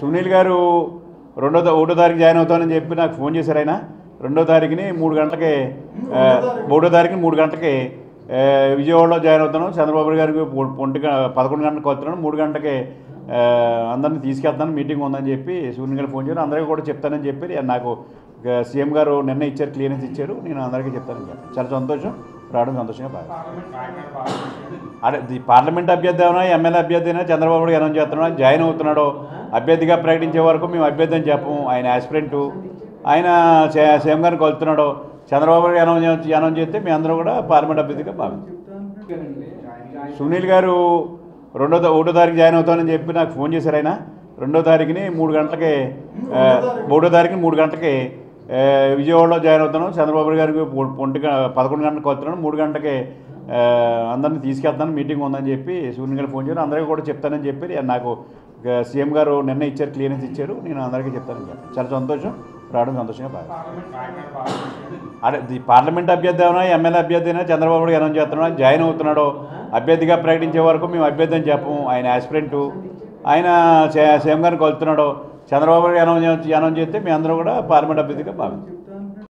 సునీల్ గారు రెండో ఒకటో తారీఖు జాయిన్ అవుతానని చెప్పి నాకు ఫోన్ చేశారు ఆయన. రెండో తారీఖుని మూడు గంటలకి మూడో తారీఖుని మూడు గంటలకి విజయవాడలో జాయిన్ అవుతాను చంద్రబాబు గారికి ఒంటి పదకొండు గంటలకు వస్తున్నాను. మూడు గంటలకి అందరిని తీసుకెళ్తాను మీటింగ్ ఉందని చెప్పి సూర్యుని గారు ఫోన్ చేయడం అందరికీ కూడా చెప్తానని చెప్పి నాకు సీఎం గారు నిన్న ఇచ్చారు క్లియరెన్స్ ఇచ్చారు. నేను అందరికీ చెప్తానని చెప్పాను. చాలా సంతోషం. రావడం సంతోషంగా బాగా అదే పార్లమెంట్ అభ్యర్థి అయినా ఎమ్మెల్యే అభ్యర్థి అయినా చంద్రబాబు నాయుడు అనౌన్స్ చేస్తున్నాడు. జాయిన్ అవుతున్నాడో అభ్యర్థిగా ప్రకటించే వరకు మేము అభ్యర్థి అని చెప్పము. ఆయన యాస్పిరెంటు ఆయన సే- సీఎం గారిని కలుతున్నాడో చంద్రబాబు నాయుడు అనౌన్స్ అనౌన్స్ చేస్తే మీ అందరూ కూడా పార్లమెంట్ అభ్యర్థిగా భావించాం సునీల్ గారు రెండో ఒకటో తారీఖు జాయిన్ అవుతానని చెప్పి నాకు ఫోన్ చేశారు ఆయన. రెండో తారీఖుని మూడు గంటలకి ఒకటో తారీఖుని మూడు గంటలకి విజయవాడలో జాయిన్ అవుతాను. చంద్రబాబు గారికి ఒంటి పదకొండు గంటలకు వస్తున్నాను. మూడు గంటలకి అందరిని తీసుకెళ్తాను. మీటింగ్ ఉందని చెప్పి సూర్యుని గారు ఫోన్ చేశారు అందరికీ కూడా చెప్తానని చెప్పి నాకు సీఎం గారు నిన్న ఇచ్చారు క్లియరెన్స్ ఇచ్చారు. నేను అందరికీ చెప్తానని చెప్పాను. చాలా సంతోషం. రావడం సంతోషంగా బాగా అదే పార్లమెంట్ అభ్యర్థి అయినా ఎమ్మెల్యే అభ్యర్థి అయినా చంద్రబాబు నాయుడు అనౌన్స్ చేస్తున్నాడు? జాయిన్ అవుతున్నాడో? అభ్యర్థిగా ప్రకటించే వరకు మేము అభ్యర్థం చెప్పము. ఆయన యాస్పిరెంటు ఆయన సే- సీఎం గారిని చంద్రబాబు గారు అనౌన్స్ అనౌన్స్ చేస్తే మీ అందరూ కూడా పార్లమెంట్ అభ్యర్థిగా భావించాం.